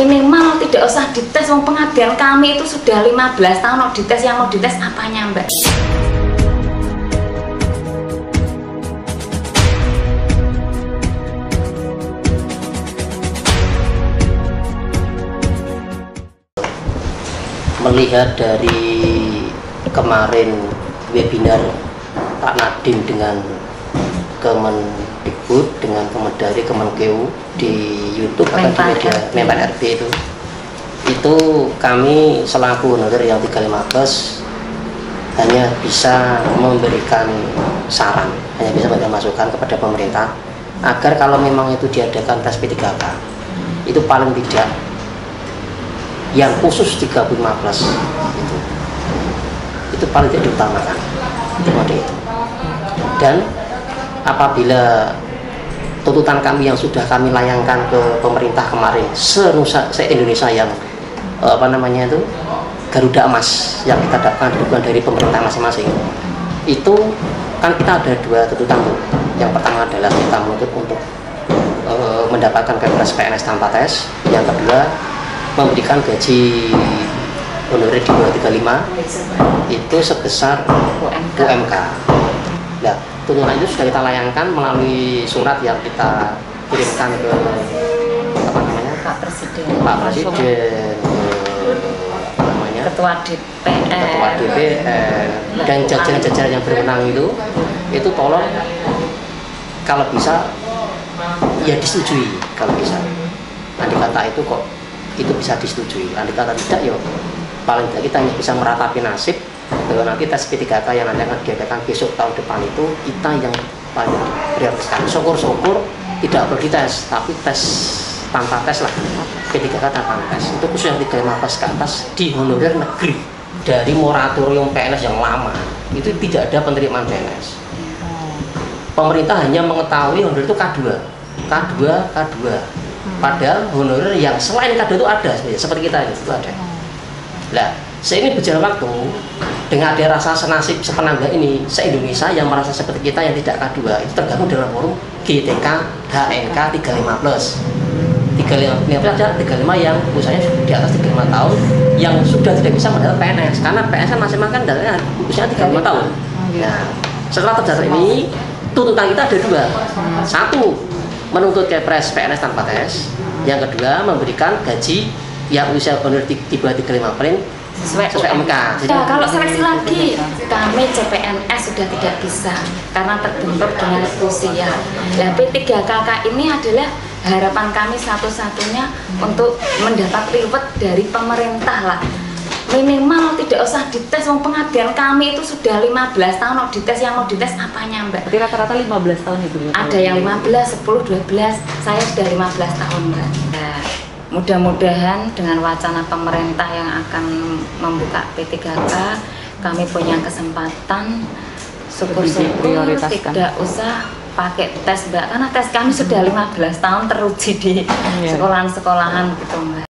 minimal tidak usah dites wong pengabdian kami itu sudah 15 tahun mau dites yang mau dites apanya mbak? Melihat dari kemarin webinar Pak Nadim dengan Kemendikbud dengan Kemendari Kemenkeu di YouTube atau di media RB. Menpan RB itu itu kami selaku honorer yang 315 hanya bisa memberikan saran hanya bisa memberikan masukan kepada pemerintah agar kalau memang itu diadakan tes P3K itu paling tidak yang khusus 315 itu itu paling tidak diutamakan itu mode itu dan apabila tuntutan kami yang sudah kami layangkan ke pemerintah kemarin senusa se Indonesia yang eh, apa namanya itu Garuda Emas yang kita dapatkan dukungan dari pemerintah masing-masing itu kan kita ada dua tuntutan yang pertama adalah kita menuntut untuk eh, mendapatkan kepres PNS tanpa tes yang kedua memberikan gaji honorer di bawah 35 itu sebesar. UMK. Nah, tuntutan itu sudah kita layangkan melalui surat yang kita kirimkan ke apa namanya? Pak Presiden. Pak Presiden, ke apa namanya? Ketua DPR Ketua DPR dan jajaran-jajaran yang berwenang itu itu tolong kalau bisa ya disetujui kalau bisa. Andai kata itu kok itu bisa disetujui. Andai kata tidak ya paling tidak kita hanya bisa meratapi nasib bahwa nanti tes P3K yang nanti akan diadakan besok tahun depan itu kita yang paling prioritaskan. Syukur-syukur tidak perlu dites, tapi tes tanpa tes lah. P3K tanpa tes. Itu khusus yang 315 ke atas di honorer negeri dari moratorium PNS yang lama itu tidak ada penerimaan PNS pemerintah hanya mengetahui honorer itu K2 K2 K2 padahal honorer yang selain K2 itu ada seperti kita itu ada nah seiring berjalan waktu dengan ada rasa senasib sepenangga ini se-Indonesia yang merasa seperti kita yang tidak K2 itu tergabung dalam forum GTK HNK 35 plus. 35 adalah 35 yang usianya di atas 35 tahun yang sudah tidak bisa mendapat PNS karena PNS kan masing-masing kan usianya 35 tahun. nah setelah terdaftar ini tuntutan kita ada dua. Satu menuntut kepres PNS tanpa tes. Yang kedua memberikan gaji yang usia honor di bawah 35 print sesuai sesuai MK Jadi- Ya, kalau seleksi lagi, kami CPNS sudah tidak bisa karena terbentur dengan usia. Nah, P3KK ini adalah harapan kami satu-satunya untuk mendapat reward dari pemerintah lah. Minimal tidak usah dites, wong pengabdian kami itu sudah 15 tahun mau dites yang mau dites apanya mbak? Berarti rata-rata 15 tahun ibu ya? Ada yang 15, 10, 12, saya sudah 15 tahun mbak. Mudah-mudahan dengan wacana pemerintah yang akan membuka P3K, kami punya kesempatan syukur-syukur tidak usah pakai tes mbak, karena tes kami sudah 15 tahun teruji di Iya. sekolahan-sekolahan gitu mbak.